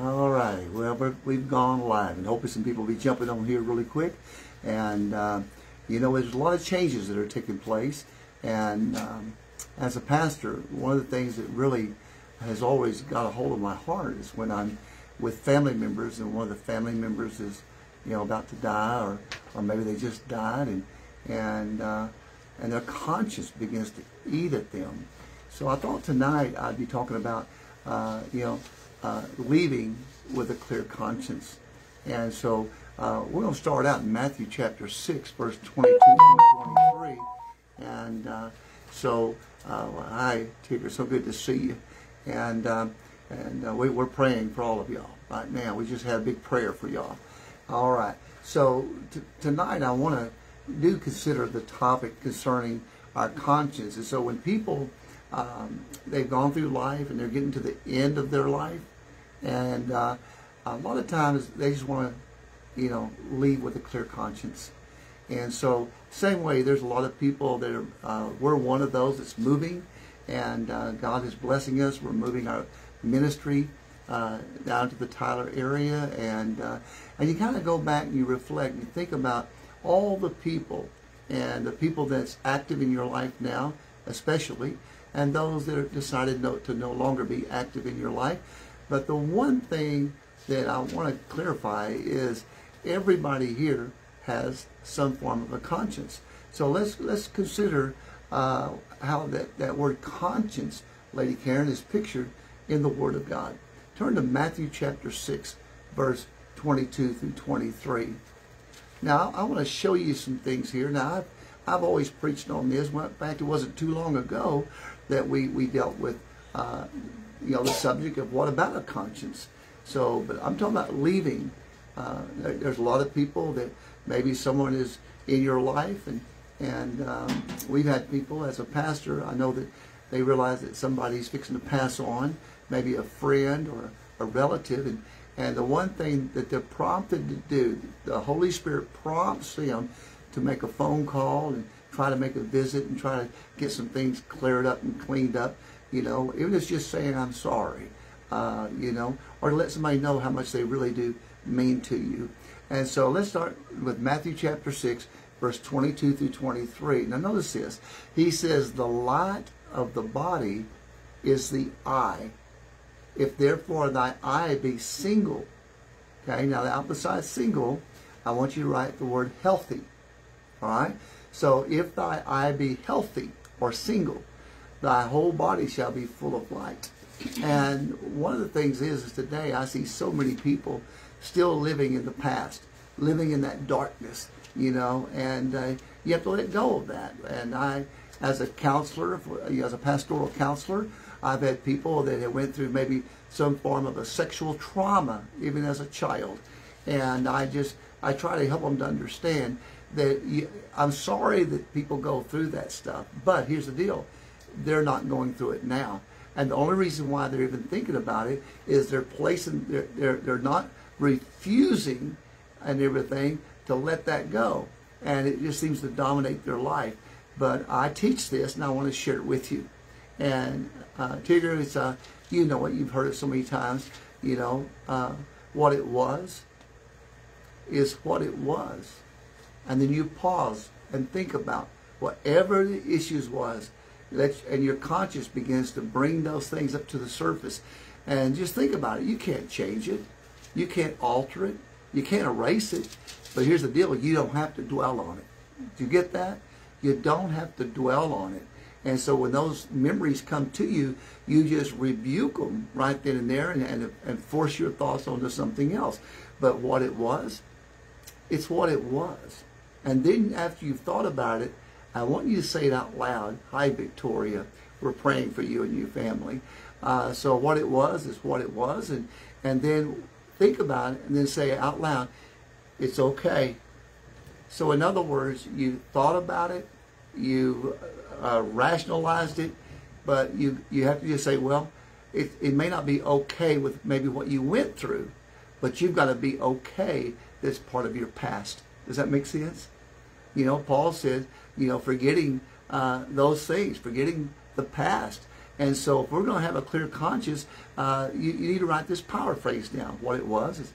All right. Well, we've gone live, and hopefully some people will be jumping on here really quick. And uh, you know, there's a lot of changes that are taking place. And um, as a pastor, one of the things that really has always got a hold of my heart is when I'm with family members, and one of the family members is, you know, about to die, or or maybe they just died, and and uh, and their conscience begins to eat at them. So I thought tonight I'd be talking about, uh, you know, uh, leaving with a clear conscience. And so uh, we're going to start out in Matthew chapter 6, verse 22 through 23. And uh, so, uh, hi, Tigger, so good to see you. And, um, and uh, we, we're praying for all of y'all right now. We just had a big prayer for y'all. All right. So tonight I want to do consider the topic concerning our conscience. And so when people um, they've gone through life and they're getting to the end of their life, and uh, a lot of times they just want to, you know, leave with a clear conscience. And so, same way, there's a lot of people that are, uh, we're one of those that's moving, and uh, God is blessing us. We're moving our ministry uh, down to the Tyler area, and uh, and you kind of go back and you reflect and you think about all the people and the people that's active in your life now, especially, and those that have decided no, to no longer be active in your life. But the one thing that I want to clarify is everybody here has some form of a conscience. So let's let's consider uh, how that, that word conscience, Lady Karen, is pictured in the Word of God. Turn to Matthew chapter 6, verse 22 through 23. Now, I want to show you some things here. Now, I've, I've always preached on this. In fact, it wasn't too long ago that we, we dealt with, uh, you know, the subject of what about a conscience. So, but I'm talking about leaving. Uh, there, there's a lot of people that maybe someone is in your life, and and um, we've had people as a pastor. I know that they realize that somebody's fixing to pass on, maybe a friend or a relative, and and the one thing that they're prompted to do, the Holy Spirit prompts them to make a phone call and try to make a visit and try to get some things cleared up and cleaned up. You know, even if it's just saying I'm sorry, uh, you know, or let somebody know how much they really do mean to you. And so let's start with Matthew chapter 6, verse 22 through 23. Now notice this. He says, The light of the body is the eye. If therefore thy eye be single, okay, now out beside single, I want you to write the word healthy. All right? So if thy eye be healthy or single, thy whole body shall be full of light. And one of the things is, is today I see so many people still living in the past, living in that darkness, you know, and uh, you have to let go of that. And I, as a counselor, as a pastoral counselor, I've had people that have went through maybe some form of a sexual trauma, even as a child. And I just, I try to help them to understand that you, I'm sorry that people go through that stuff, but here's the deal: they're not going through it now, and the only reason why they're even thinking about it is they're placing, they're they're, they're not refusing and everything to let that go, and it just seems to dominate their life. But I teach this, and I want to share it with you. And uh, Tigger, it's uh, you know it, you've heard it so many times. You know uh, what it was is what it was and then you pause and think about whatever the issues was and your conscience begins to bring those things up to the surface. And just think about it. You can't change it. You can't alter it. You can't erase it. But here's the deal. You don't have to dwell on it. Do you get that? You don't have to dwell on it. And so when those memories come to you you just rebuke them right then and there and, and, and force your thoughts onto something else. But what it was it's what it was. And then after you've thought about it, I want you to say it out loud. Hi, Victoria. We're praying for you and your family. Uh, so what it was is what it was, and and then think about it, and then say it out loud. It's okay. So in other words, you thought about it, you uh, rationalized it, but you you have to just say, well, it it may not be okay with maybe what you went through, but you've got to be okay. That's part of your past. Does that make sense? You know, Paul said, you know, forgetting uh, those things, forgetting the past, And so if we're going to have a clear conscience, uh, you, you need to write this power phrase down. What it was is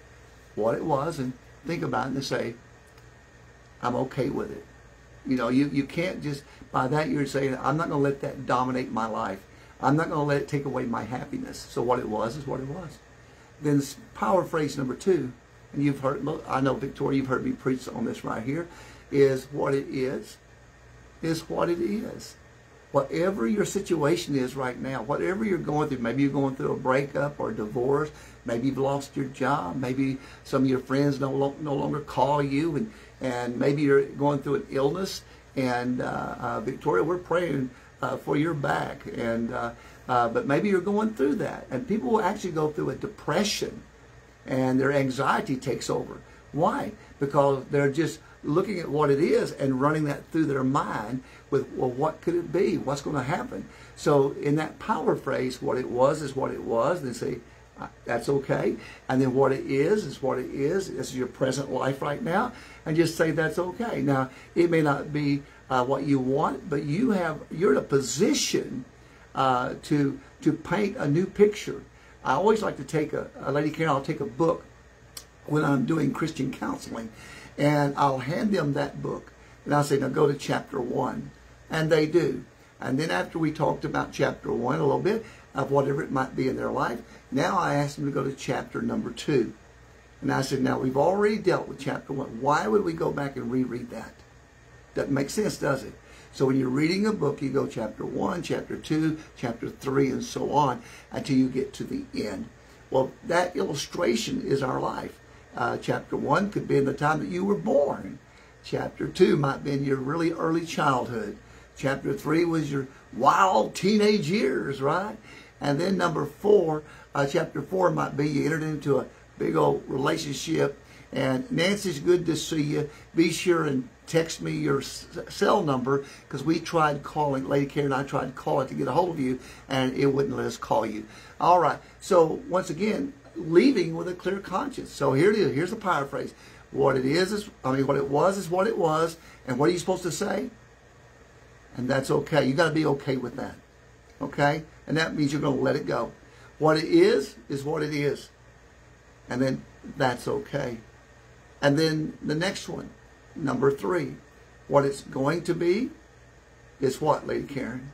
what it was, and think about it and say, I'm okay with it. You know, you, you can't just, by that you're saying, I'm not going to let that dominate my life. I'm not going to let it take away my happiness. So what it was is what it was. Then power phrase number two, and you've heard, I know Victoria, you've heard me preach on this right here, is what it is, is what it is. Whatever your situation is right now, whatever you're going through, maybe you're going through a breakup or a divorce, maybe you've lost your job, maybe some of your friends no, no longer call you, and, and maybe you're going through an illness. And uh, uh, Victoria, we're praying uh, for your back. And uh, uh, but maybe you're going through that, and people will actually go through a depression, and their anxiety takes over. Why? Because they're just looking at what it is and running that through their mind with, well, what could it be? What's going to happen? So in that power phrase, what it was is what it was. And They say, uh, that's okay. And then what it is is what it is. Is your present life right now. And just say that's okay. Now, it may not be uh, what you want, but you have, you're in a position uh, to, to paint a new picture. I always like to take a, a Lady Karen, I'll take a book when I'm doing Christian counseling, and I'll hand them that book. And I'll say, now go to chapter one. And they do. And then after we talked about chapter one a little bit of whatever it might be in their life, now I ask them to go to chapter number two. And I said, now we've already dealt with chapter one. Why would we go back and reread that? Doesn't make sense, does it? So when you're reading a book, you go chapter 1, chapter 2, chapter 3, and so on until you get to the end. Well, that illustration is our life. Uh, chapter 1 could be in the time that you were born. Chapter 2 might be in your really early childhood. Chapter 3 was your wild teenage years, right? And then number 4, uh, chapter 4 might be you entered into a big old relationship. And Nancy's good to see you. Be sure and text me your cell number because we tried calling, Lady Karen and I tried calling to get a hold of you and it wouldn't let us call you. All right. So once again, leaving with a clear conscience. So here it is. Here's the power phrase. What it is is, I mean, what it was is what it was. And what are you supposed to say? And that's okay. You got to be okay with that. Okay? And that means you're going to let it go. What it is, is what it is. And then that's okay. And then the next one. Number three, what it's going to be is what, Lady Karen?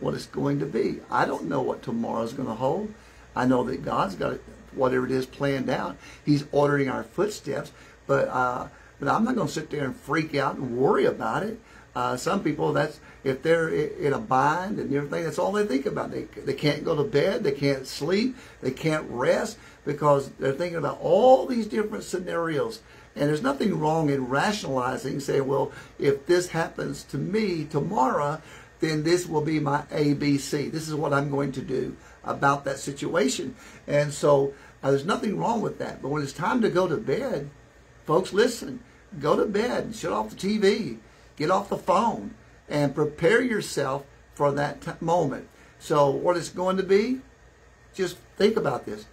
What it's going to be. I don't know what tomorrow's going to hold. I know that God's got whatever it is planned out. He's ordering our footsteps, but uh, but I'm not going to sit there and freak out and worry about it. Uh, some people, that's if they're in a bind and everything, that's all they think about. They they can't go to bed, they can't sleep, they can't rest because they're thinking about all these different scenarios. And there's nothing wrong in rationalizing, saying, well, if this happens to me tomorrow, then this will be my ABC. This is what I'm going to do about that situation. And so uh, there's nothing wrong with that. But when it's time to go to bed, folks, listen, go to bed, and shut off the TV, get off the phone, and prepare yourself for that moment. So what it's going to be, just think about this.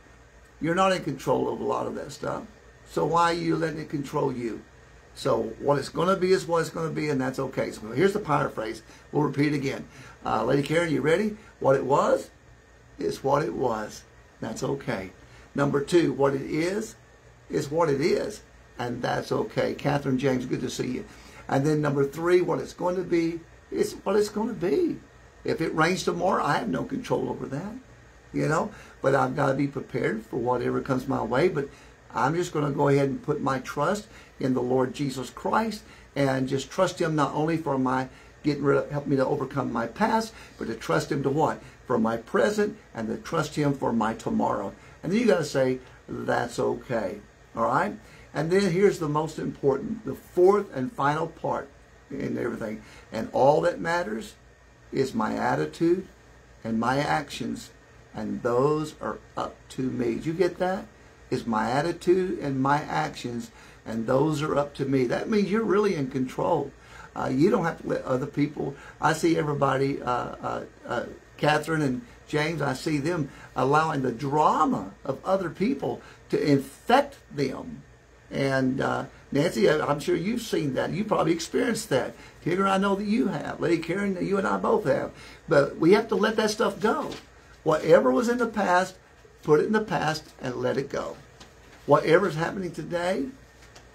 You're not in control of a lot of that stuff. So why are you letting it control you? So what it's going to be is what it's going to be, and that's okay. So here's the power phrase. We'll repeat it again. Uh, Lady Karen, you ready? What it was is what it was. That's okay. Number two, what it is is what it is, and that's okay. Catherine James, good to see you. And then number three, what it's going to be is what it's going to be. If it rains tomorrow, I have no control over that, you know. But I've got to be prepared for whatever comes my way. But I'm just going to go ahead and put my trust in the Lord Jesus Christ and just trust Him not only for my getting rid of, help me to overcome my past, but to trust Him to what? For my present and to trust Him for my tomorrow. And then you got to say, that's okay. All right? And then here's the most important, the fourth and final part in everything. And all that matters is my attitude and my actions. And those are up to me. You get that? is my attitude and my actions, and those are up to me. That means you're really in control. Uh, you don't have to let other people. I see everybody, uh, uh, uh, Catherine and James, I see them allowing the drama of other people to infect them And uh, Nancy, I'm sure you've seen that. You probably experienced that. Tigger, I know that you have. Lady Karen, you and I both have. But we have to let that stuff go. Whatever was in the past, put it in the past and let it go. Whatever's happening today,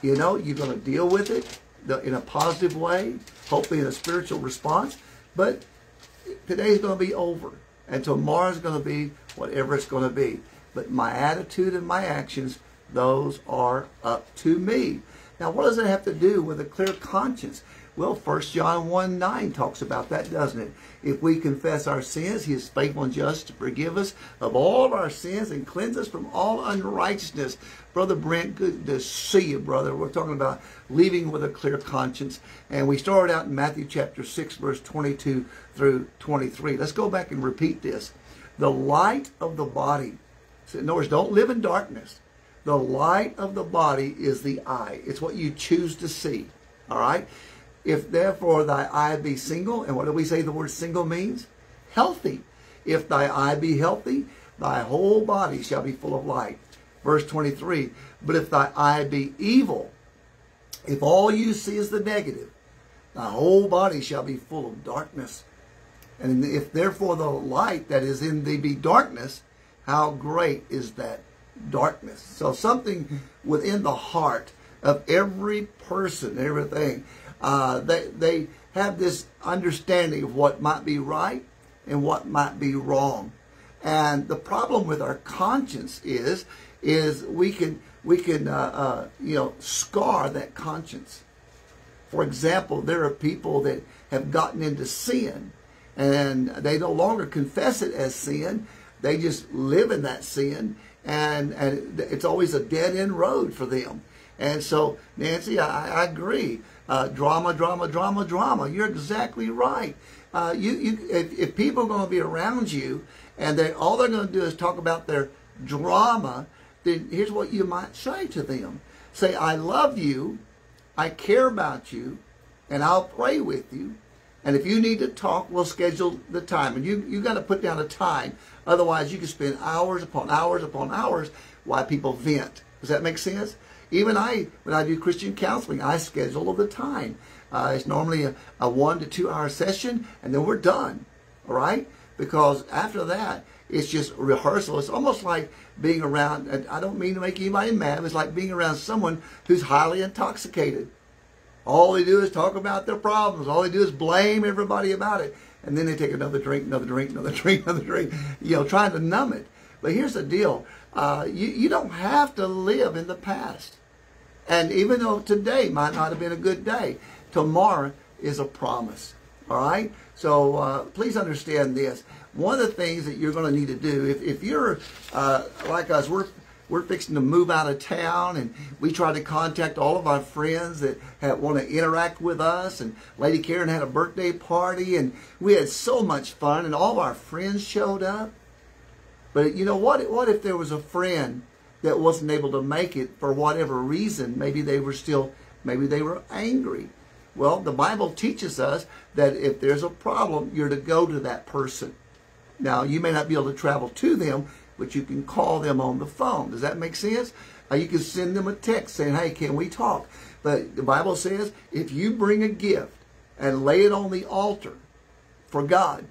you know, you're going to deal with it in a positive way, hopefully in a spiritual response. But today's going to be over. And tomorrow's going to be whatever it's going to be. But my attitude and my actions, those are up to me. Now, what does it have to do with a clear conscience? Well, 1 John 1 9 talks about that, doesn't it? If we confess our sins, He is faithful and just to forgive us of all of our sins and cleanse us from all unrighteousness. Brother Brent, good to see you, brother. We're talking about leaving with a clear conscience. And we started out in Matthew chapter 6, verse 22 through 23. Let's go back and repeat this. The light of the body. So in other words, don't live in darkness. The light of the body is the eye. It's what you choose to see. All right? If therefore thy eye be single, and what do we say the word single means? Healthy. If thy eye be healthy, thy whole body shall be full of light. Verse 23, but if thy eye be evil, if all you see is the negative, thy whole body shall be full of darkness. And if therefore the light that is in thee be darkness, how great is that darkness? So something within the heart of every person, everything, uh, they, they have this understanding of what might be right and what might be wrong. And the problem with our conscience is, is we can, we can, uh, uh, you know, scar that conscience. For example, there are people that have gotten into sin and they no longer confess it as sin. They just live in that sin and, and it's always a dead end road for them. And so, Nancy, I, I agree. Uh, drama, drama, drama, drama. You're exactly right. Uh, you, you, if, if people are going to be around you and they all they're going to do is talk about their drama, then here's what you might say to them. Say, I love you, I care about you, and I'll pray with you. And if you need to talk, we'll schedule the time. And you you got to put down a time. Otherwise, you can spend hours upon hours upon hours while people vent. Does that make sense? Even I, when I do Christian counseling, I schedule all the time. Uh, it's normally a, a one to two hour session, and then we're done. All right? Because after that, it's just rehearsal. It's almost like being around, and I don't mean to make anybody mad, it's like being around someone who's highly intoxicated. All they do is talk about their problems. All they do is blame everybody about it. And then they take another drink, another drink, another drink, another drink, you know, trying to numb it. But here's the deal. Uh, you, you don't have to live in the past. And even though today might not have been a good day, tomorrow is a promise. All right? So uh, please understand this. One of the things that you're going to need to do, if, if you're uh, like us, we're we're fixing to move out of town and we try to contact all of our friends that have, want to interact with us and lady karen had a birthday party and we had so much fun and all of our friends showed up but you know what what if there was a friend that wasn't able to make it for whatever reason. Maybe they were still, maybe they were angry. Well, the Bible teaches us that if there's a problem, you're to go to that person. Now, you may not be able to travel to them, but you can call them on the phone. Does that make sense? Uh, you can send them a text saying, hey, can we talk? But the Bible says if you bring a gift and lay it on the altar for God,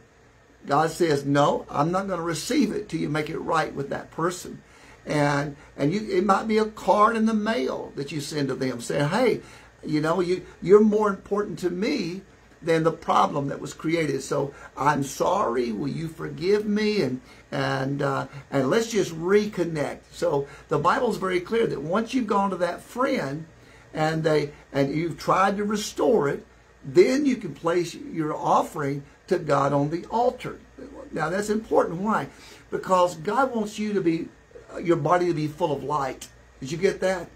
God says, no, I'm not going to receive it till you make it right with that person and and you it might be a card in the mail that you send to them saying, "Hey, you know, you you're more important to me than the problem that was created. So I'm sorry. Will you forgive me? And and uh, and let's just reconnect. So the Bible's very clear that once you've gone to that friend and they and you've tried to restore it, then you can place your offering to God on the altar. Now that's important. Why? Because God wants you to be your body to be full of light. Did you get that?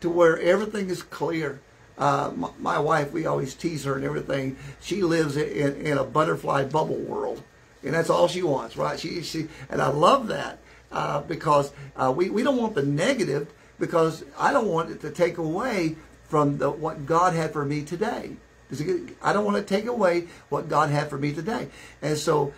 To where everything is clear. Uh, my, my, wife, we always tease her and everything. She lives in, in, a butterfly bubble world, and that's all she wants, right? She, she, and I love that uh, because uh, we, we don't want the negative because I don't want it to take away from the, what God had for me today. I don't want to take away what God had for me today. And so,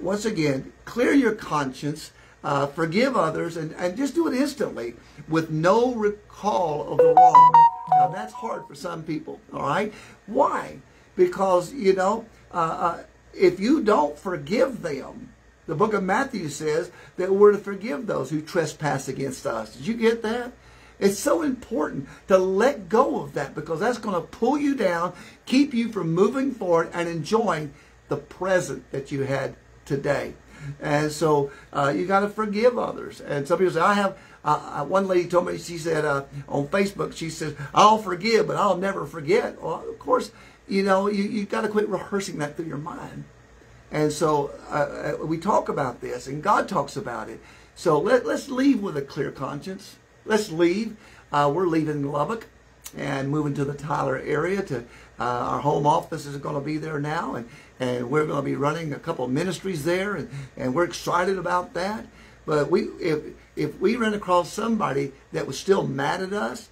once again, clear your conscience uh, forgive others and, and just do it instantly with no recall of the wrong. Now, that's hard for some people, all right? Why? Because, you know, uh, uh, if you don't forgive them, the book of Matthew says that we're to forgive those who trespass against us. Did you get that? It's so important to let go of that because that's going to pull you down, keep you from moving forward and enjoying the present that you had today. And so uh, you got to forgive others. And some people say, I have, uh, uh, one lady told me, she said uh, on Facebook, she says, I'll forgive, but I'll never forget. Well, of course, you know, you, you got to quit rehearsing that through your mind. And so uh, uh, we talk about this, and God talks about it. So let, let's leave with a clear conscience. Let's leave. Uh, we're leaving Lubbock and moving to the Tyler area. To uh, our home office is going to be there now, and and we're going to be running a couple of ministries there, and, and we're excited about that. But we if if we run across somebody that was still mad at us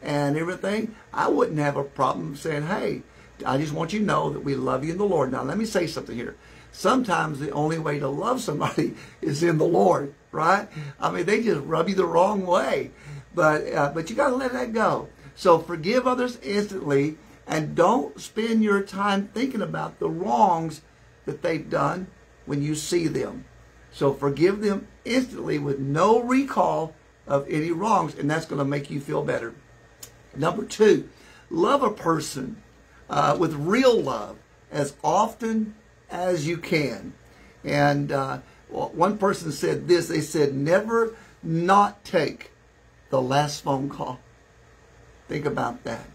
and everything, I wouldn't have a problem saying, hey. I just want you to know that we love you in the Lord. Now, let me say something here. Sometimes the only way to love somebody is in the Lord, right? I mean, they just rub you the wrong way. But, uh, but you got to let that go. So forgive others instantly and don't spend your time thinking about the wrongs that they've done when you see them. So forgive them instantly with no recall of any wrongs, and that's going to make you feel better. Number two, love a person uh, with real love as often as you can. And uh, one person said this they said, never not take the last phone call. Think about that.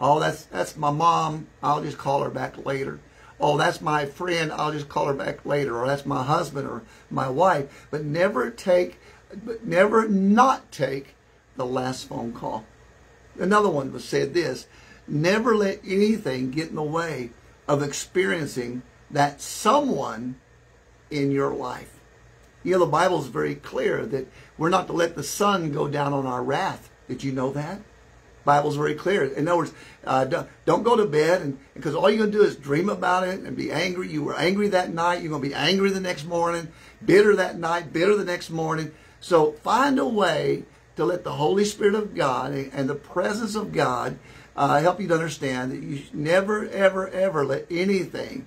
Oh, that's that's my mom. I'll just call her back later. Oh, that's my friend. I'll just call her back later. Or that's my husband or my wife. But never take, but never not take the last phone call. Another one was said this: Never let anything get in the way of experiencing that someone in your life. You know, the Bible is very clear that we're not to let the sun go down on our wrath. Did you know that? Bible's very clear. In other words, uh, don't, don't, go to bed and because all you're going to do is dream about it and be angry. You were angry that night. You're going to be angry the next morning, bitter that night, bitter the next morning. So find a way to let the Holy Spirit of God and the presence of God uh, help you to understand that you never, ever, ever let anything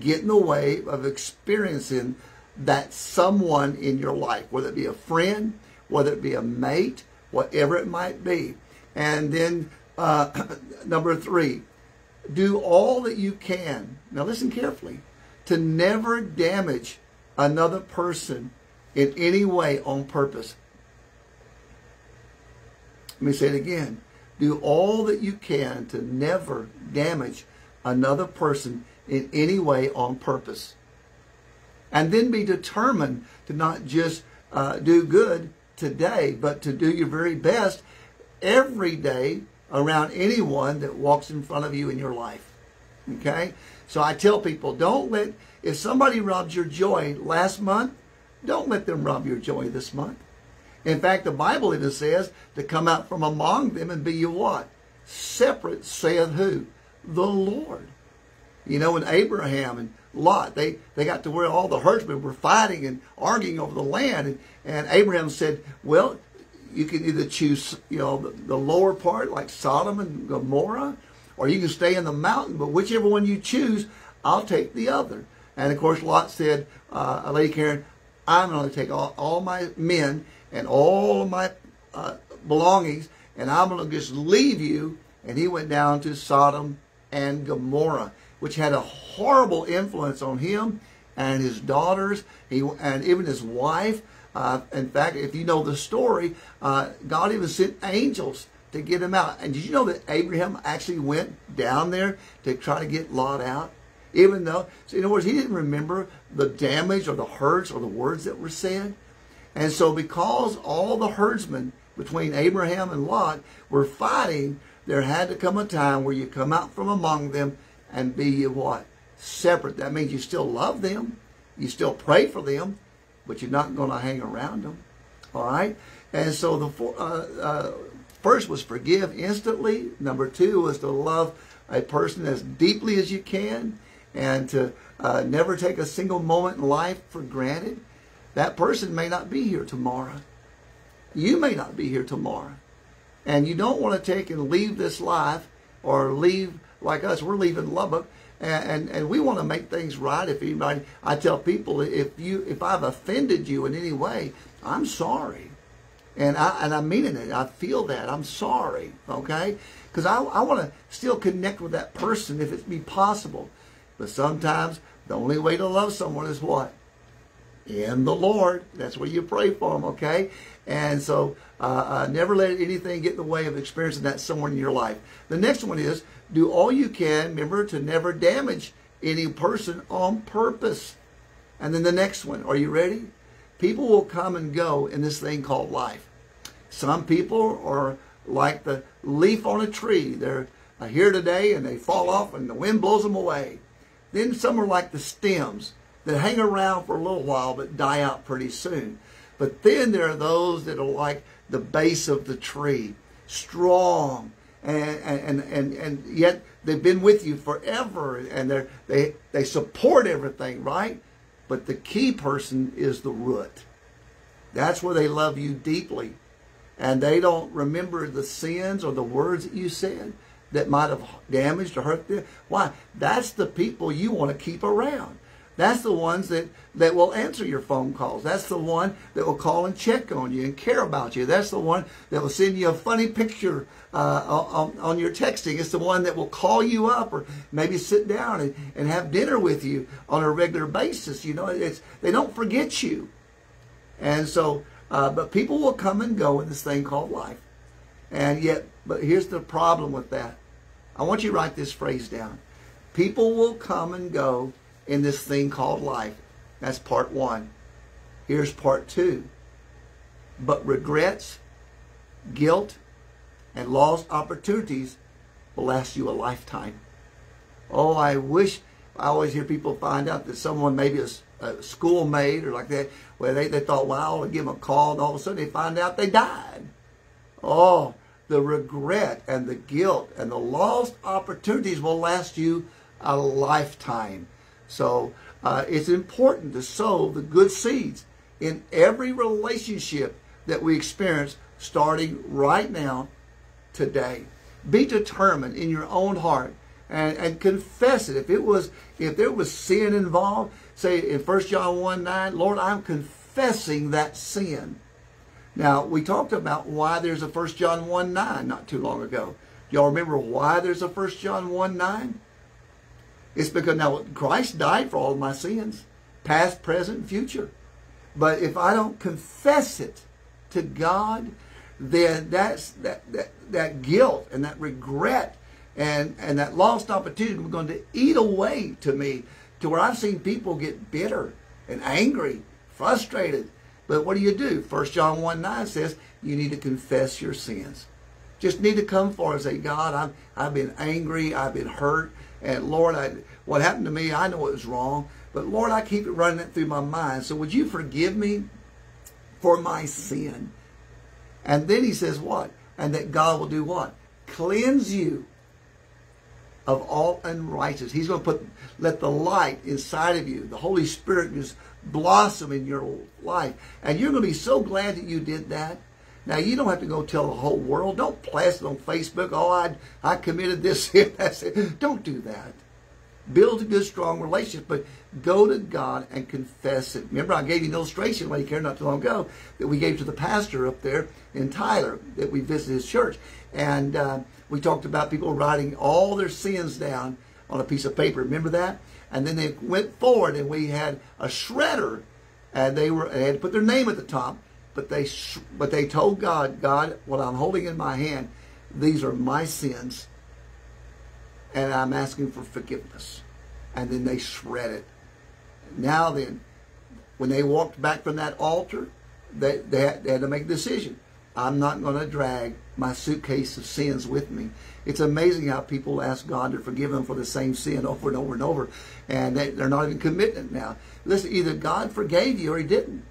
get in the way of experiencing that someone in your life, whether it be a friend, whether it be a mate, whatever it might be. And then uh, number three, do all that you can. Now listen carefully. To never damage another person in any way on purpose. Let me say it again. Do all that you can to never damage another person in any way on purpose. And then be determined to not just uh, do good today, but to do your very best every day around anyone that walks in front of you in your life. Okay? So I tell people, don't let, if somebody robs your joy last month, don't let them rob your joy this month. In fact, the Bible even says to come out from among them and be you what? Separate, saith who? The Lord. You know, when Abraham and Lot, they, they got to where all the herdsmen were fighting and arguing over the land. And, and Abraham said, well, you can either choose, you know, the, the lower part like Sodom and Gomorrah, or you can stay in the mountain. But whichever one you choose, I'll take the other. And of course, Lot said, uh, Lady Karen, I'm going to take all, all my men and all of my uh, belongings, and I'm going to just leave you. And he went down to Sodom and Gomorrah, which had a horrible influence on him and his daughters, he, and even his wife. Uh, in fact, if you know the story, uh, God even sent angels to get him out. And did you know that Abraham actually went down there to try to get Lot out? Even though, so in other words, he didn't remember the damage or the hurts or the words that were said. And so because all the herdsmen between Abraham and Lot were fighting, there had to come a time where you come out from among them and be you what? Separate. That means you still love them. You still pray for them, but you're not going to hang around them. All right? And so the uh, uh, first was forgive instantly. Number two was to love a person as deeply as you can and to uh, never take a single moment in life for granted. That person may not be here tomorrow. You may not be here tomorrow. And you don't want to take and leave this life or leave like us. We're leaving Lubbock and, and, and we want to make things right. If anybody, I tell people, if you, if I've offended you in any way, I'm sorry. And I, and I mean it. I feel that. I'm sorry. Okay? Because I, I want to still connect with that person if it be possible. But sometimes the only way to love someone is what? In the Lord. That's where you pray for them, okay? And so uh, uh, never let anything get in the way of experiencing that someone in your life. The next one is do all you can, remember, to never damage any person on purpose. And then the next one, are you ready? People will come and go in this thing called life. Some people are like the leaf on a tree. They're here today and they fall off and the wind blows them away. Then some are like the stems that hang around for a little while but die out pretty soon. But then there are those that are like the base of the tree, strong, and and and, and yet they've been with you forever, and they they they support everything, right? But the key person is the root. That's where they love you deeply, and they don't remember the sins or the words that you said that might have damaged or hurt them. Why? That's the people you want to keep around. That's the ones that, that will answer your phone calls. That's the one that will call and check on you and care about you. That's the one that will send you a funny picture uh, on, on your texting. It's the one that will call you up or maybe sit down and, and have dinner with you on a regular basis. You know, it's, they don't forget you. And so, uh, but people will come and go in this thing called life. And yet, but here's the problem with that. I want you to write this phrase down. People will come and go in this thing called life. That's part one. Here's part two. But regrets, guilt, and lost opportunities will last you a lifetime. Oh, I wish I always hear people find out that someone, maybe a, a schoolmate or like that, where they, they thought, well, I'll give them a call, and all of a sudden they find out they died. Oh, the regret and the guilt and the lost opportunities will last you a lifetime. So uh, it's important to sow the good seeds in every relationship that we experience starting right now, today. Be determined in your own heart and, and confess it. If it was if there was sin involved, say in 1 John 1 9, Lord, I'm confessing that sin. Now, we talked about why there's a 1 John 1 9 not too long ago. Y'all remember why there's a 1 John 1 9? It's because now Christ died for all my sins, past, present, future. But if I don't confess it to God, then that's that that, that guilt and that regret and, and that lost opportunity is going to eat away to me to where I've seen people get bitter and angry, frustrated. But what do you do? First John 1 9 says you need to confess your sins. Just need to come forward and say, God, I'm, I've been angry, I've been hurt, and Lord, I, what happened to me, I know it was wrong, but Lord, I keep it running it through my mind. So would you forgive me for my sin? And then he says what? And that God will do what? Cleanse you of all unrighteousness. He's going to put, let the light inside of you, the Holy Spirit just blossom in your life. And you're going to be so glad that you did that. Now, you don't have to go tell the whole world. Don't blast it on Facebook. Oh, I, I committed this sin. That's it. Don't do that. Build a good, strong relationship, but go to God and confess it. Remember, I gave you an illustration, Lady Karen, not too long ago, that we gave to the pastor up there in Tyler, that we visited his church. And uh, we talked about people writing all their sins down on a piece of paper. Remember that? And then they went forward, and we had a shredder, and they were they had to put their name at the top but they but they told God, God, what I'm holding in my hand, these are my sins, and I'm asking for forgiveness. And then they shred it. Now then, when they walked back from that altar, they, they, had, they had to make a decision. I'm not going to drag my suitcase of sins with me. It's amazing how people ask God to forgive them for the same sin over and over and over, and they, they're not even committing it now. Listen, either God forgave you or He didn't.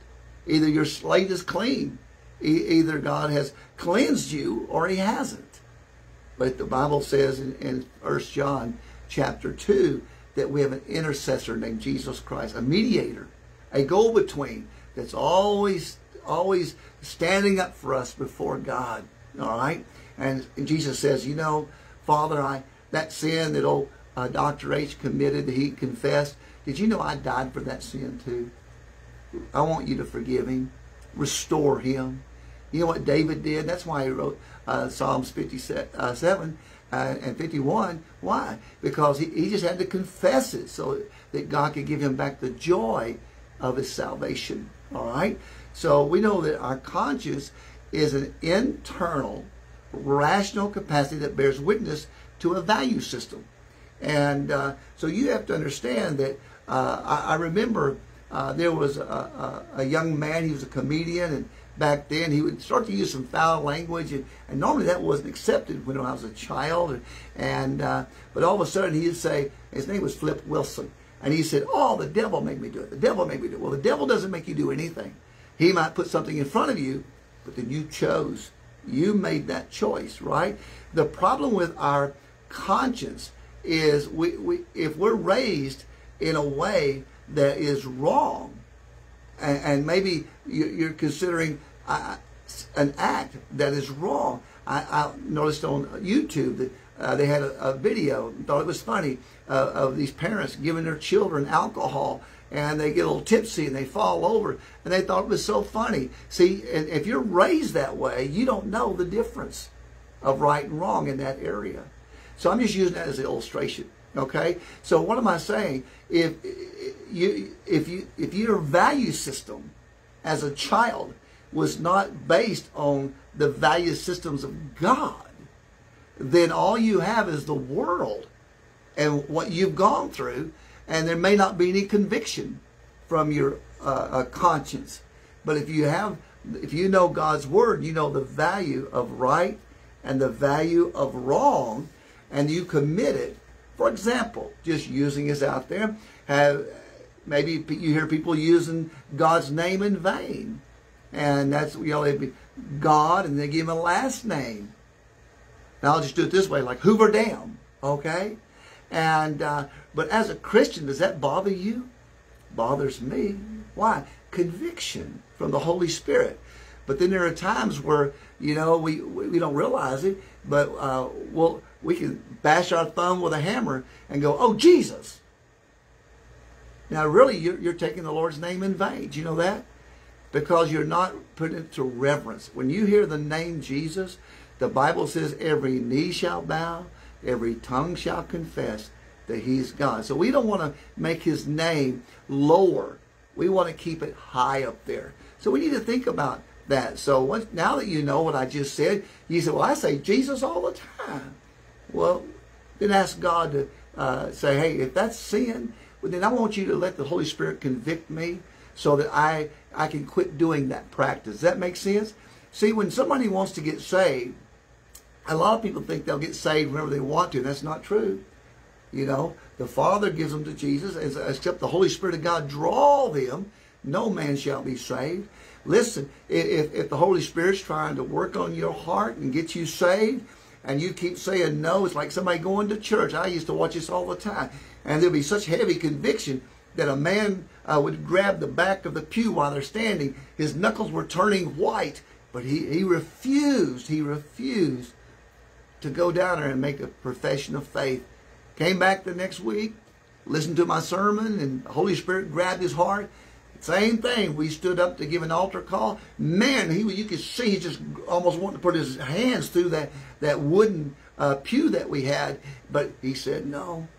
Either your slate is clean. E- either God has cleansed you or he hasn't. But the Bible says in, in 1 John chapter 2 that we have an intercessor named Jesus Christ, a mediator, a go-between that's always, always standing up for us before God. All right? And, Jesus says, you know, Father, I that sin that old uh, Dr. H committed, that he confessed, did you know I died for that sin too? I want you to forgive him, restore him. You know what David did? That's why he wrote uh, Psalms 57 uh, and 51. Why? Because he, he just had to confess it so that God could give him back the joy of his salvation. All right? So we know that our conscience is an internal, rational capacity that bears witness to a value system. And uh, so you have to understand that uh, I, I, remember uh, there was a, a, a, young man, he was a comedian, and back then he would start to use some foul language, and, and normally that wasn't accepted when I was a child. And, and uh, But all of a sudden he'd say, his name was Flip Wilson, and he said, oh, the devil made me do it. The devil made me do it. Well, the devil doesn't make you do anything. He might put something in front of you, but then you chose. You made that choice, right? The problem with our conscience is we, we if we're raised in a way that is wrong, and, and maybe you're considering uh, an act that is wrong. I, I noticed on YouTube that uh, they had a, a, video, thought it was funny, uh, of these parents giving their children alcohol and they get a little tipsy and they fall over and they thought it was so funny. See, if you're raised that way, you don't know the difference of right and wrong in that area. So I'm just using that as an illustration. Okay. So what am I saying? If you if you if your value system as a child was not based on the value systems of God, then all you have is the world and what you've gone through, and there may not be any conviction from your uh, uh, conscience. But if you have, if you know God's word, you know the value of right and the value of wrong, and you commit it. For example, just using this out there, have maybe you hear people using God's name in vain, and that's you know they be God, and they give him a last name. Now I'll just do it this way, like Hoover Dam, okay? And uh, but as a Christian, does that bother you? Bothers me. Why? Conviction from the Holy Spirit. But then there are times where you know we we don't realize it, but uh, we'll we can bash our thumb with a hammer and go, "Oh Jesus." Now, really, you're, you're taking the Lord's name in vain. Do you know that? Because you're not putting it to reverence. When you hear the name Jesus, the Bible says every knee shall bow, every tongue shall confess that he's God. So we don't want to make his name lower. We want to keep it high up there. So we need to think about that. So once, now that you know what I just said, you say, well, I say Jesus all the time. Well, then ask God to uh, say, hey, if that's sin, well, then I want you to let the Holy Spirit convict me so that I, I can quit doing that practice. Does that make sense? See, when somebody wants to get saved, a lot of people think they'll get saved whenever they want to. That's not true. You know, the Father gives them to Jesus, except the Holy Spirit of God draw them. No man shall be saved. Listen, if, if the Holy Spirit's trying to work on your heart and get you saved, and you keep saying no, it's like somebody going to church. I used to watch this all the time. And there'll be such heavy conviction that a man uh, would grab the back of the pew while they're standing. His knuckles were turning white, but he, he refused, he refused to go down there and make a profession of faith. Came back the next week, listened to my sermon, and the Holy Spirit grabbed his heart. Same thing. We stood up to give an altar call. Man, he you could see he just almost wanted to put his hands through that that wooden uh, pew that we had, but he said no.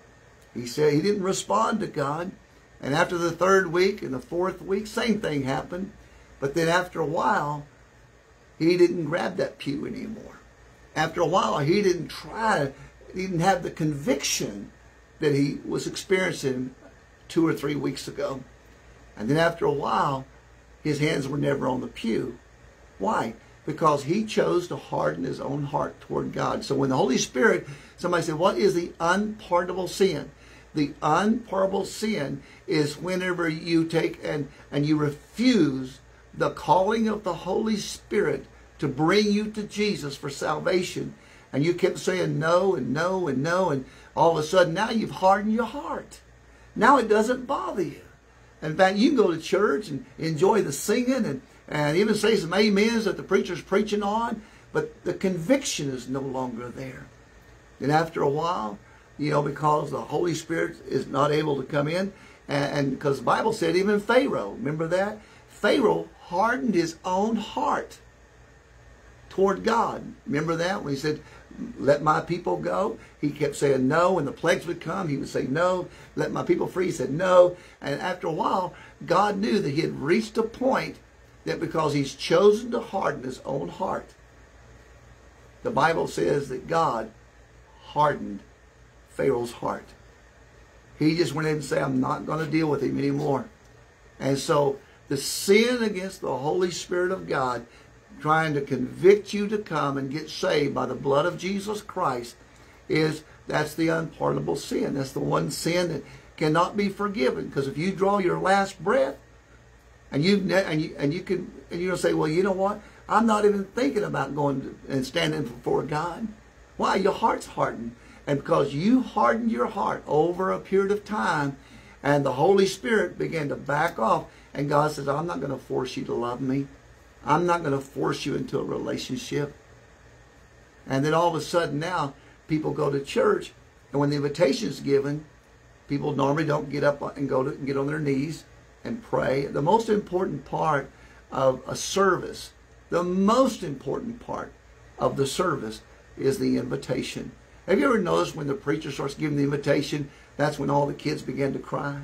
He said he didn't respond to God. And after the third week and the fourth week, same thing happened. But then after a while, he didn't grab that pew anymore. After a while, he didn't try, he didn't have the conviction that he was experiencing two or three weeks ago. And then after a while, his hands were never on the pew. Why? Because he chose to harden his own heart toward God. So when the Holy Spirit, somebody said, what is the unpardonable sin? The unpardonable sin is whenever you take and, and you refuse the calling of the Holy Spirit to bring you to Jesus for salvation. And you kept saying no and no and no. And all of a sudden now you've hardened your heart. Now it doesn't bother you. In fact, you can go to church and enjoy the singing and, and even say some amens that the preacher's preaching on, but the conviction is no longer there. And after a while, you know, because the Holy Spirit is not able to come in, and because the Bible said even Pharaoh, remember that? Pharaoh hardened his own heart toward God. Remember that when he said, let my people go? He kept saying no. and the plagues would come, he would say no. Let my people free. He said no. And after a while, God knew that he had reached a point that because he's chosen to harden his own heart, the Bible says that God hardened Pharaoh's heart. He just went in and said, I'm not going to deal with him anymore. And so the sin against the Holy Spirit of God trying to convict you to come and get saved by the blood of Jesus Christ is that's the unpardonable sin. That's the one sin that cannot be forgiven. Because if you draw your last breath and you and you and you can and you're gonna say, well, you know what? I'm not even thinking about going and standing before God. Why? Your heart's hardened. And because you hardened your heart over a period of time, and the Holy Spirit began to back off, and God says, I'm not going to force you to love me. I'm not going to force you into a relationship. And then all of a sudden now, people go to church, and when the invitation is given, people normally don't get up and go to and get on their knees and pray. The most important part of a service, the most important part of the service is the invitation. Have you ever noticed when the preacher starts giving the invitation, that's when all the kids begin to cry?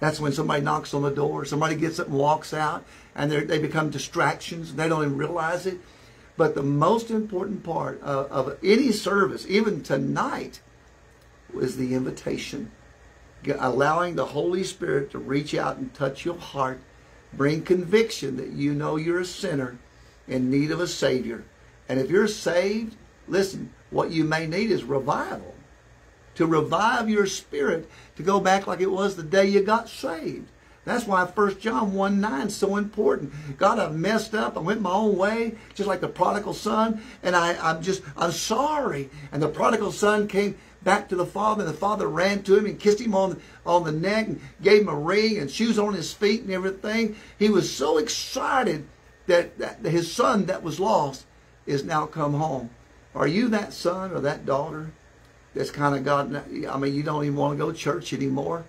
That's when somebody knocks on the door, somebody gets up and walks out, and they become distractions. They don't even realize it. But the most important part of, of any service, even tonight, is the invitation. Allowing the Holy Spirit to reach out and touch your heart, bring conviction that you know you're a sinner in need of a Savior. And if you're saved, listen, what you may need is revival to revive your spirit to go back like it was the day you got saved. That's why 1 John 1 9 is so important. God, I've messed up. I went my own way, just like the prodigal son, and I, I'm just, I'm sorry. And the prodigal son came back to the father, and the father ran to him and kissed him on, on the neck and gave him a ring and shoes on his feet and everything. He was so excited that, that his son that was lost is now come home. Are you that son or that daughter? That's kind of God. I mean, you don't even want to go to church anymore.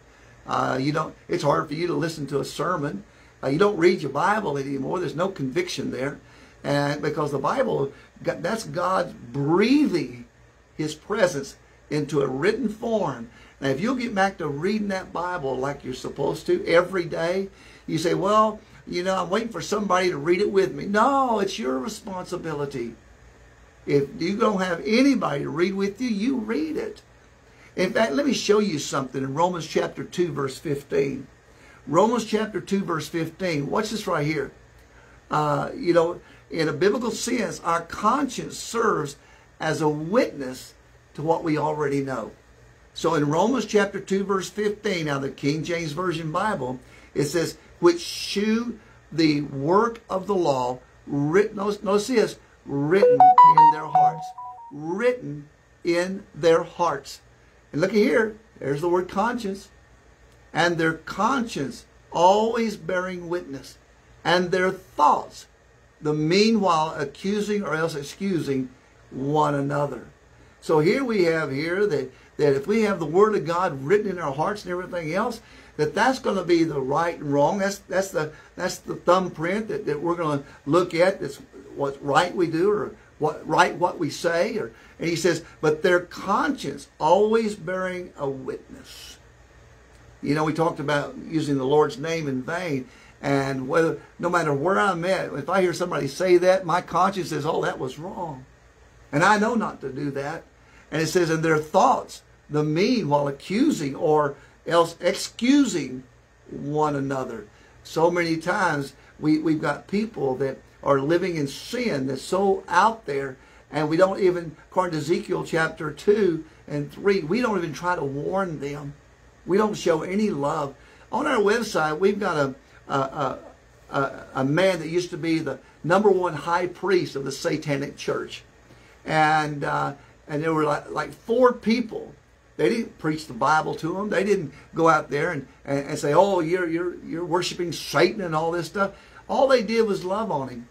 Uh, you don't. It's hard for you to listen to a sermon. Uh, you don't read your Bible anymore. There's no conviction there, and because the Bible, that's God breathing His presence into a written form. Now, if you'll get back to reading that Bible like you're supposed to every day, you say, "Well, you know, I'm waiting for somebody to read it with me." No, it's your responsibility. If you don't have anybody to read with you, you read it. In fact, let me show you something in Romans chapter 2, verse 15. Romans chapter 2, verse 15. Watch this right here. Uh, you know, in a biblical sense, our conscience serves as a witness to what we already know. So in Romans chapter 2, verse 15, now the King James Version Bible, it says, which shew the work of the law, written, notice, notice this, written in their hearts. Written in their hearts. And look here, there's the word conscience. And their conscience always bearing witness. And their thoughts, the meanwhile accusing or else excusing one another. So here we have here that, that if we have the Word of God written in our hearts and everything else, that that's going to be the right and wrong. That's that's the that's the thumbprint that, that we're going to look at. That's what's right we do or what right what we say or and he says but their conscience always bearing a witness. You know we talked about using the lord's name in vain and whether no matter where i'm at if i hear somebody say that my conscience says oh that was wrong. And i know not to do that. And it says in their thoughts the mean while accusing or else excusing one another. So many times we, we've got people that are living in sin that's so out there. And we don't even, according to Ezekiel chapter 2 and 3, we don't even try to warn them. We don't show any love. On our website, we've got a, a, a, a man that used to be the number one high priest of the Satanic Church. And, uh, and there were like, like four people They didn't preach the Bible to them. They didn't go out there and, and, and say, oh, you're, you're, you're worshiping Satan and all this stuff. All they did was love on him.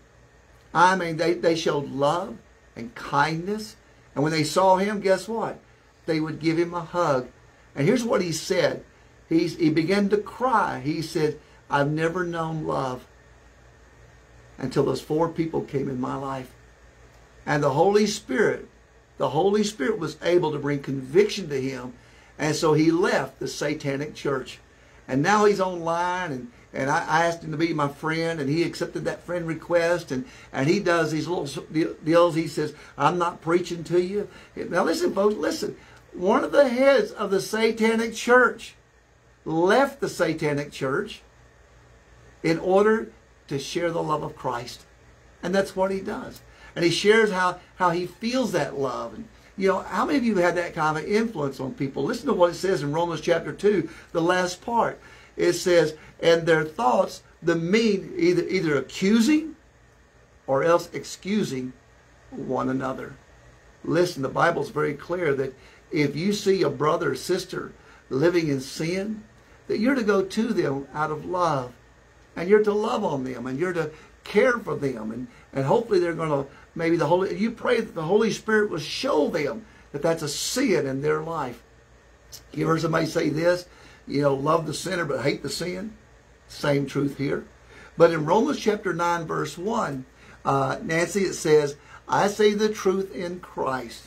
I mean, they, they showed love and kindness. And when they saw him, guess what? They would give him a hug. And here's what he said. He's, he began to cry. He said, I've never known love until those four people came in my life. And the Holy Spirit, the Holy Spirit was able to bring conviction to him. And so he left the satanic church. And now he's online and and I, I, asked him to be my friend, and he accepted that friend request, and, and he does these little deals. He says, I'm not preaching to you. Now listen, folks, listen. One of the heads of the satanic church left the satanic church in order to share the love of Christ. And that's what he does. And he shares how, how he feels that love. And, you know, how many of you have had that kind of influence on people? Listen to what it says in Romans chapter 2, the last part. It says, and their thoughts, the mean, either, either accusing or else excusing one another. Listen, the Bible's very clear that if you see a brother or sister living in sin, that you're to go to them out of love and you're to love on them and you're to care for them and, and hopefully they're going to maybe the holy you pray that the holy spirit will show them that that's a sin in their life you heard somebody say this you know love the sinner but hate the sin? Same truth here. But in romans chapter 9 verse 1 uh, nancy it says i say the truth in christ.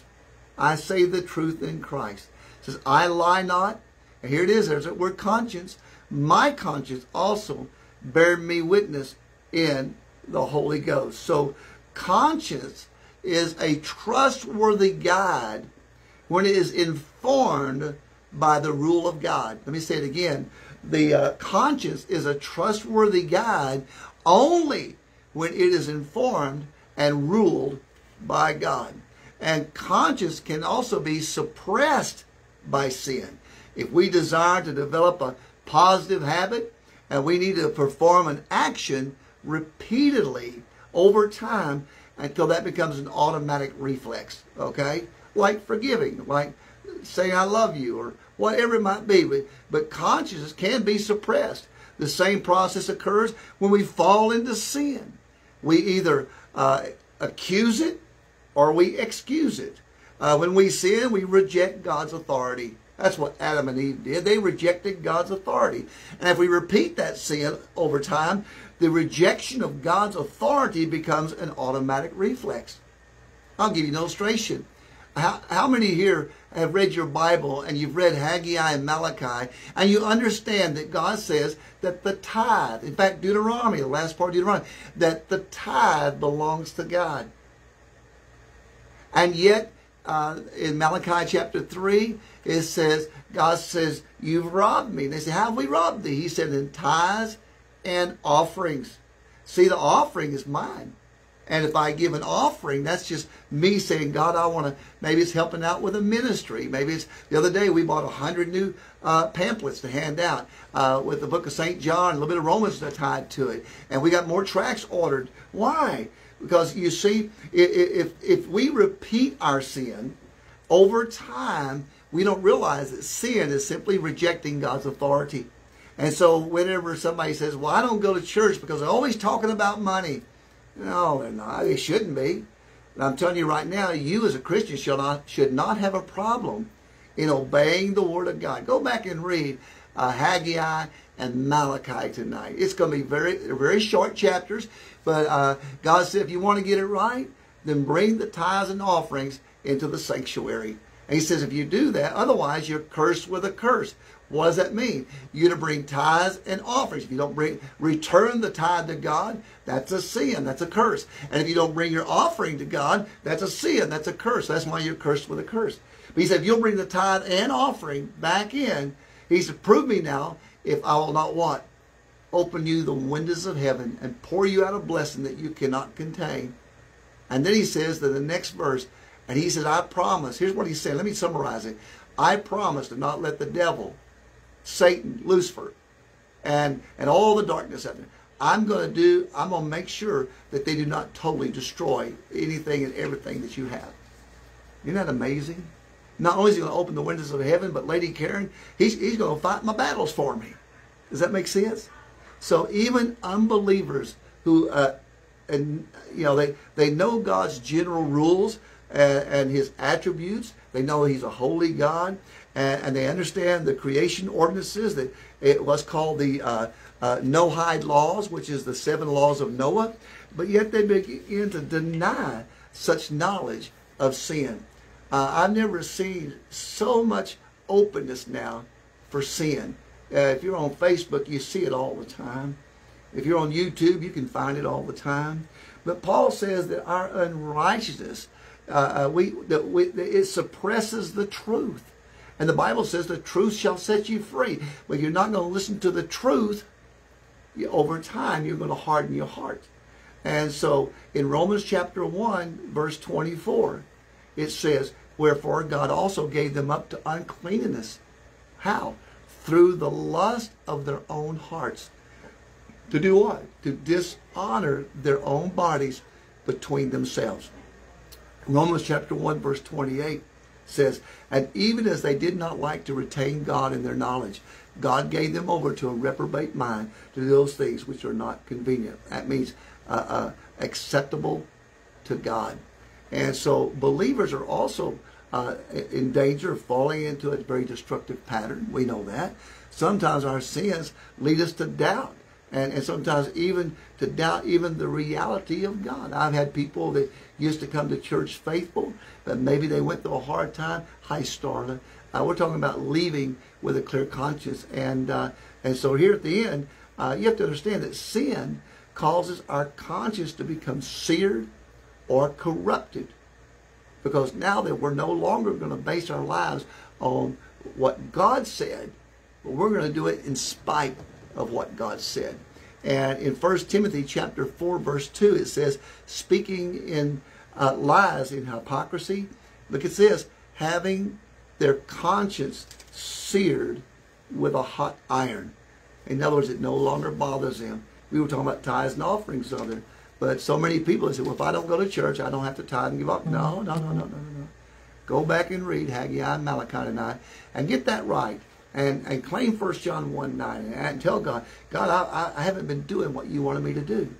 I say the truth in christ. It says i lie not. And here it is there's that word conscience. My conscience also bear me witness in the Holy Ghost. So conscience is a trustworthy guide when it is informed by the rule of God. Let me say it again. The uh, conscience is a trustworthy guide only when it is informed and ruled by God. And conscience can also be suppressed by sin. If we desire to develop a positive habit, and we need to perform an action repeatedly over time until that becomes an automatic reflex. Okay? Like forgiving, like saying I love you, or whatever it might be. But, consciousness can be suppressed. The same process occurs when we fall into sin. We either uh, accuse it or we excuse it. Uh, when we sin, we reject God's authority. That's what Adam and Eve did. They rejected God's authority. And if we repeat that sin over time, the rejection of God's authority becomes an automatic reflex. I'll give you an illustration. How, how many here have read your Bible and you've read Haggai and Malachi and you understand that God says that the tithe, in fact, Deuteronomy, the last part of Deuteronomy, that the tithe belongs to God. And yet, uh, in Malachi chapter 3, it says, God says, You've robbed me. And they say, How have we robbed thee? He said, In tithes and offerings. See, the offering is mine. And if I give an offering, that's just me saying, God, I want to, maybe it's helping out with a ministry. Maybe it's, the other day we bought a hundred new uh, pamphlets to hand out uh, with the book of St. John, a little bit of Romans tied to it. And we got more tracts ordered. Why? Because you see, if, if we repeat our sin over time, we don't realize that sin is simply rejecting God's authority. And so whenever somebody says, well, I don't go to church because they're always talking about money. No, they're not. They shouldn't be. And I'm telling you right now, you as a Christian should not, should not have a problem in obeying the Word of God. Go back and read uh, Haggai and Malachi tonight. It's going to be very, very short chapters, but uh, God said if you want to get it right, then bring the tithes and offerings into the sanctuary. And he says if you do that, otherwise you're cursed with a curse. What does that mean? You're to bring tithes and offerings. If you don't bring return the tithe to God, that's a sin. That's a curse. And if you don't bring your offering to God, that's a sin. That's a curse. That's why you're cursed with a curse. But he said, if you'll bring the tithe and offering back in, he said, prove me now if I will not what? Open you the windows of heaven and pour you out a blessing that you cannot contain. And then he says that the next verse, and he says, I promise. Here's what he said. Let me summarize it. I promise to not let the devil, Satan, Lucifer, and, and all the darkness out there, I'm going to do, I'm going to make sure that they do not totally destroy anything and everything that you have. Isn't that amazing? Not only is he going to open the windows of heaven, but Lady Karen, he's, he's going to fight my battles for me. Does that make sense? So even unbelievers who, uh, and you know, they, they know God's general rules and, and his attributes. They know he's a holy God. And, and they understand the creation ordinances that it was called the uh, uh, Noahide laws, which is the seven laws of Noah. But yet they begin to deny such knowledge of sin. Uh, I've never seen so much openness now for sin. Uh, if you're on Facebook, you see it all the time. If you're on YouTube, you can find it all the time. But Paul says that our unrighteousness, uh, uh we, that we, it suppresses the truth. And the Bible says the truth shall set you free. But you're not going to listen to the truth. Over time, you're going to harden your heart. And so in Romans chapter 1, verse 24, it says, Wherefore God also gave them up to uncleanness. How? Through the lust of their own hearts. To do what? To dishonor their own bodies between themselves. Romans chapter 1, verse 28 says, And even as they did not like to retain God in their knowledge, God gave them over to a reprobate mind to those things which are not convenient. That means uh, uh, acceptable to God. And so believers are also uh, in danger of falling into a very destructive pattern. We know that. Sometimes our sins lead us to doubt. And, and sometimes even to doubt even the reality of God. I've had people that used to come to church faithful, but maybe they went through a hard time. Hi, Starla. Uh, we're talking about leaving with a clear conscience. And, uh, and so here at the end, uh, you have to understand that sin causes our conscience to become seared or corrupted. Because now that we're no longer going to base our lives on what God said, but we're going to do it in spite of what God said. And in 1 Timothy chapter 4, verse 2, it says, speaking in uh, lies, in hypocrisy, look at this, having their conscience seared with a hot iron. In other words, it no longer bothers them we were talking about tithes and offerings other. But so many people say, well, if I don't go to church, I don't have to tithe and give up. No, no, no, no, no, no. Go back and read Haggai and Malachi tonight and get that right. And, and claim 1 John 1 9 and tell God, God, I, I haven't been doing what you wanted me to do.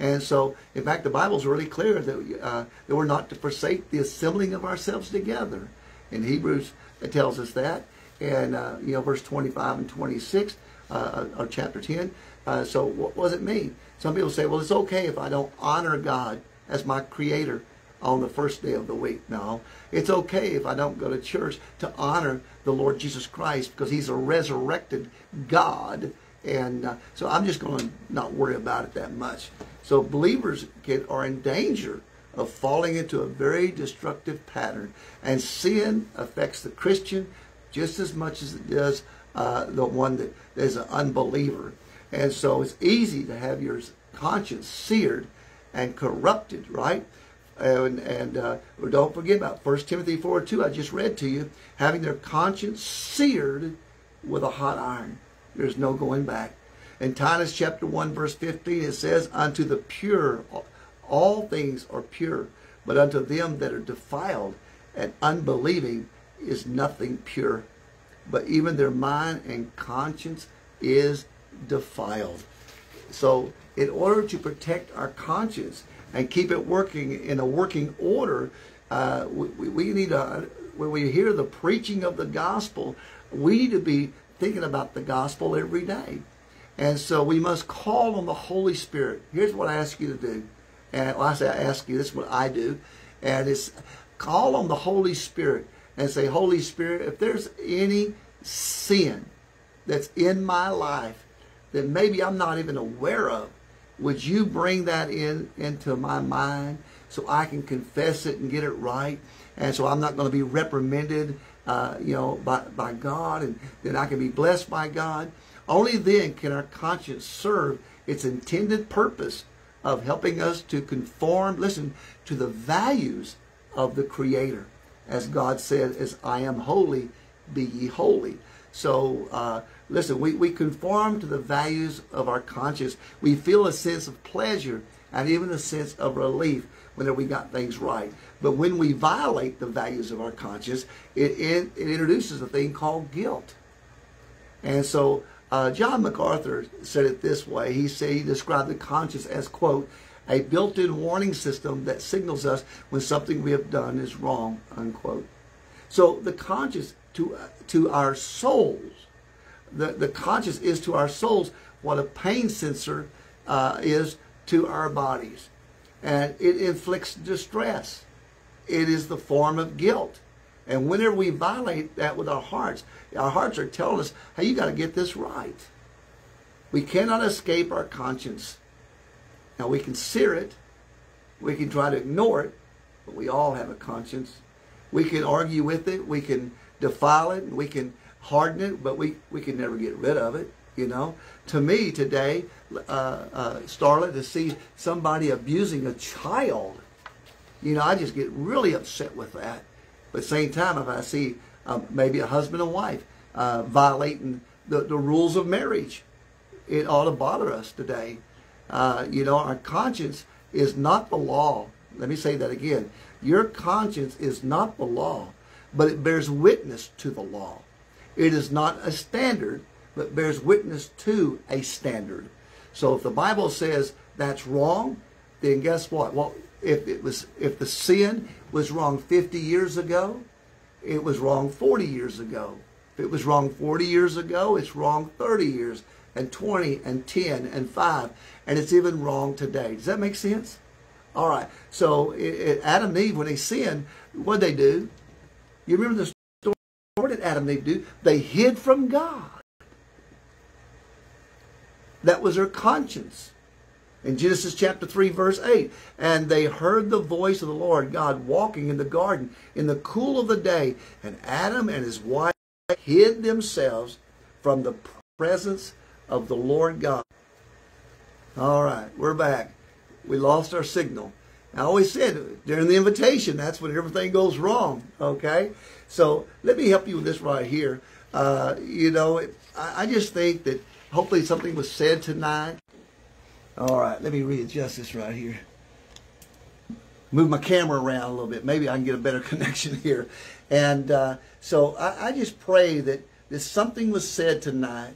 And so, in fact, the Bible's really clear that, uh, that we're not to forsake the assembling of ourselves together. In Hebrews, it tells us that. And, uh, you know, verse 25 and 26 uh, of chapter 10. Uh, so what does it mean? Some people say, well, it's okay if I don't honor God as my creator on the first day of the week. No, it's okay if I don't go to church to honor the Lord Jesus Christ because he's a resurrected God. And uh, so I'm just going to not worry about it that much. So believers get, are in danger of falling into a very destructive pattern. And sin affects the Christian just as much as it does uh, the one that is an unbeliever. And so it's easy to have your conscience seared and corrupted, right? And, and uh, don't forget about 1 Timothy 4 2, I just read to you, having their conscience seared with a hot iron. There's no going back. In Titus chapter 1, verse 15, it says, Unto the pure, all things are pure, but unto them that are defiled and unbelieving is nothing pure. But even their mind and conscience is defiled. So, in order to protect our conscience and keep it working in a working order, uh, we, we need a, when we hear the preaching of the gospel, we need to be thinking about the gospel every day. And so we must call on the Holy Spirit. Here's what I ask you to do. And well, I say I ask you, this is what I do. And it's call on the Holy Spirit and say, Holy Spirit, if there's any sin that's in my life that maybe I'm not even aware of, would you bring that in into my mind so I can confess it and get it right? And so I'm not going to be reprimanded, uh, you know, by, by God, and then I can be blessed by God. Only then can our conscience serve its intended purpose of helping us to conform, listen, to the values of the Creator. As God said, as I am holy, be ye holy. So, uh, listen, we, we conform to the values of our conscience. We feel a sense of pleasure and even a sense of relief whenever we got things right. But when we violate the values of our conscience, it, it, it introduces a thing called guilt. And so uh, John MacArthur said it this way. He said he described the conscience as, quote, a built-in warning system that signals us when something we have done is wrong, unquote. So the conscience to, to our souls, the, the conscience is to our souls what a pain sensor uh, is to our bodies. And it inflicts distress. It is the form of guilt. And whenever we violate that with our hearts, our hearts are telling us, hey, you got to get this right. We cannot escape our conscience. Now, we can sear it, we can try to ignore it, but we all have a conscience. We can argue with it, we can defile it, we can harden it, but we, we can never get rid of it. You know, to me today, uh, uh, Starlet, to see somebody abusing a child, you know, I just get really upset with that. But at the same time, if I see um, maybe a husband and wife uh, violating the, the rules of marriage, it ought to bother us today. Uh, you know, our conscience is not the law. Let me say that again. Your conscience is not the law, but it bears witness to the law. It is not a standard, but bears witness to a standard. So if the Bible says that's wrong, then guess what? Well, if it was if the sin was wrong 50 years ago, it was wrong 40 years ago. If it was wrong 40 years ago, it's wrong 30 years and 20 and 10 and 5 and it's even wrong today. Does that make sense? All right. So it, it, Adam and Eve when they sinned, what did they do? You remember did Adam and Eve do? They hid from God. That was their conscience. In Genesis chapter 3, verse 8, and they heard the voice of the Lord God walking in the garden in the cool of the day, and Adam and his wife hid themselves from the presence of the Lord God. All right, we're back. We lost our signal. I always said during the invitation, that's when everything goes wrong. Okay? So let me help you with this right here. Uh, you know, I, I just think that Hopefully something was said tonight. All right, let me readjust this right here. Move my camera around a little bit. Maybe I can get a better connection here. And uh, so I, I just pray that, that something was said tonight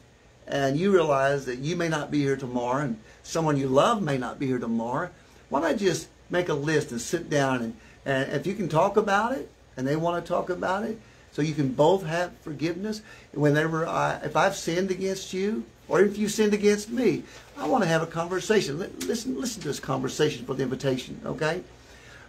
and you realize that you may not be here tomorrow and someone you love may not be here tomorrow. Why not just make a list and sit down and, and if you can talk about it and they want to talk about it, so you can both have forgiveness. Whenever I, if I've sinned against you, or if you sinned against me, I want to have a conversation. Listen, listen to this conversation for the invitation, okay?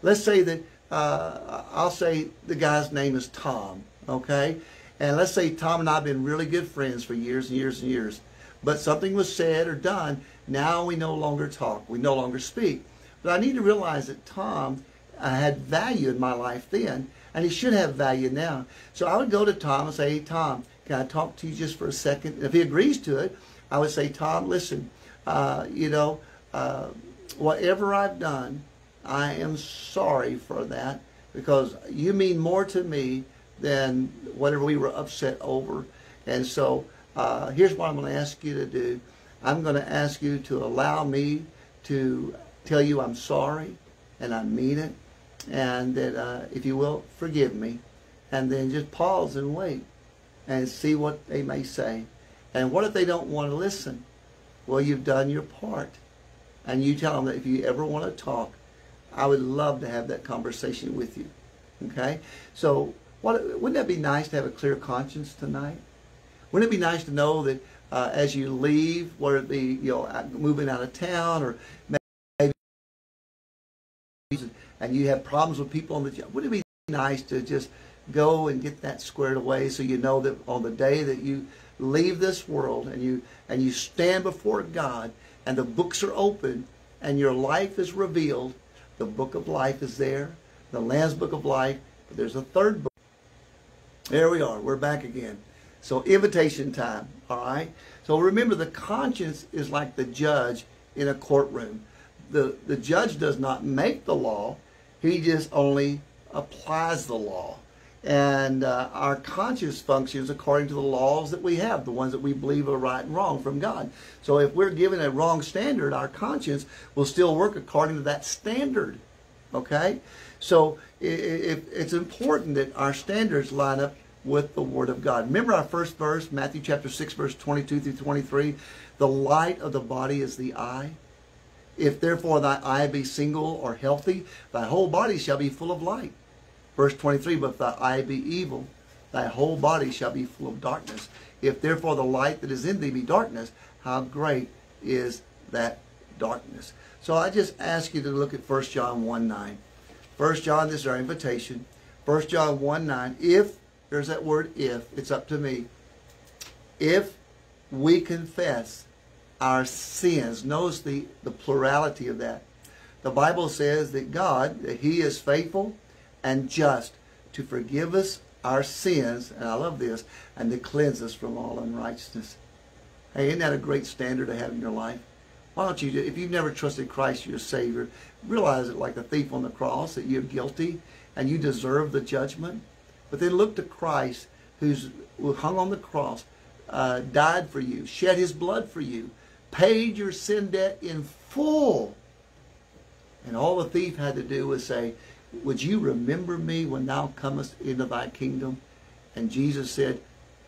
Let's say that uh, I'll say the guy's name is Tom, okay? And let's say Tom and I have been really good friends for years and years and years. But something was said or done, now we no longer talk, we no longer speak. But I need to realize that Tom uh, had value in my life then, and he should have value now. So I would go to Tom and say, hey, Tom, can I talk to you just for a second? And if he agrees to it, I would say, Tom, listen, uh, you know, uh, whatever I've done, I am sorry for that because you mean more to me than whatever we were upset over. And so uh, here's what I'm going to ask you to do. I'm going to ask you to allow me to tell you I'm sorry and I mean it and that uh, if you will, forgive me. And then just pause and wait and see what they may say. And what if they don't want to listen? Well, you've done your part. And you tell them that if you ever want to talk, I would love to have that conversation with you. Okay? So, what, wouldn't that be nice to have a clear conscience tonight? Wouldn't it be nice to know that uh, as you leave, whether it be you know moving out of town or maybe and you have problems with people on the job, wouldn't it be nice to just go and get that squared away so you know that on the day that you leave this world and you and you stand before God and the books are open and your life is revealed, the book of life is there, the Lamb's book of life, but there's a third book. There we are. We're back again. So invitation time, all right? So remember the conscience is like the judge in a courtroom. The the judge does not make the law, he just only applies the law. And uh, our conscience functions according to the laws that we have, the ones that we believe are right and wrong from God. So if we're given a wrong standard, our conscience will still work according to that standard. Okay? So it, it's important that our standards line up with the Word of God. Remember our first verse, Matthew chapter 6, verse 22 through 23? The light of the body is the eye. If therefore thy eye be single or healthy, thy whole body shall be full of light. Verse 23, but if thy eye be evil, thy whole body shall be full of darkness. If therefore the light that is in thee be darkness, how great is that darkness? So I just ask you to look at 1 John 1 9. 1 John, this is our invitation. 1 John 1 9. If, there's that word if, it's up to me. If we confess our sins, notice the, the plurality of that. The Bible says that God, that He is faithful and just to forgive us our sins, and I love this, and to cleanse us from all unrighteousness. Hey, isn't that a great standard to have in your life? Why don't you, if you've never trusted Christ your Savior, realize it like the thief on the cross that you're guilty and you deserve the judgment. But then look to Christ who's who hung on the cross, uh, died for you, shed his blood for you, paid your sin debt in full. And all the thief had to do was say, Would you remember me when thou comest into thy kingdom? And Jesus said,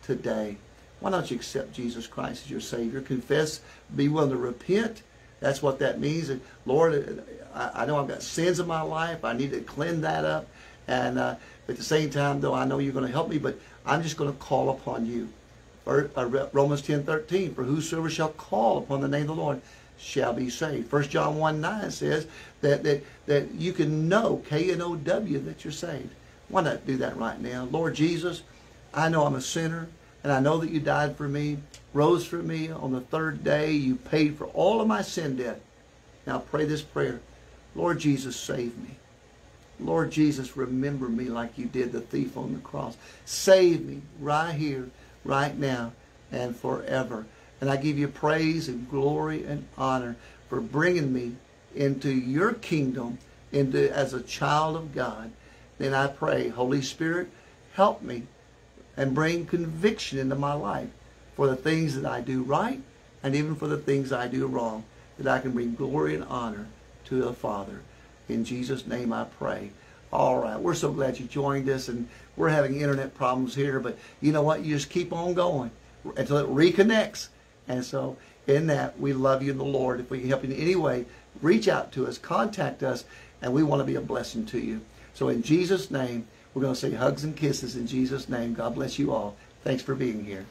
Today. Why don't you accept Jesus Christ as your Savior? Confess, be willing to repent. That's what that means. Lord, I, know I've got sins in my life. I need to clean that up. And uh, at the same time, though, I know you're going to help me, but I'm just going to call upon you. Uh, Romans 10 13, for whosoever shall call upon the name of the Lord shall be saved. 1 John 1 9 says that, that, that you can know, K N O W, that you're saved. Why not do that right now? Lord Jesus, I know I'm a sinner. And I know that you died for me, rose for me on the third day. You paid for all of my sin debt. Now pray this prayer. Lord Jesus, save me. Lord Jesus, remember me like you did the thief on the cross. Save me right here, right now, and forever. And I give you praise and glory and honor for bringing me into your kingdom into as a child of God. Then I pray, Holy Spirit, help me and bring conviction into my life for the things that I do right and even for the things I do wrong, that I can bring glory and honor to the Father. In Jesus' name I pray. All right, we're so glad you joined us, and we're having internet problems here, but you know what? You just keep on going until it reconnects. And so, in that, we love you in the Lord. If we can help you in any way, reach out to us, contact us, and we want to be a blessing to you. So, in Jesus' name, we're going to say hugs and kisses in Jesus' name. God bless you all. Thanks for being here.